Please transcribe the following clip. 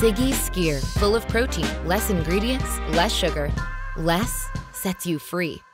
Siggi's Skier, full of protein, less ingredients, less sugar. Less sets you free.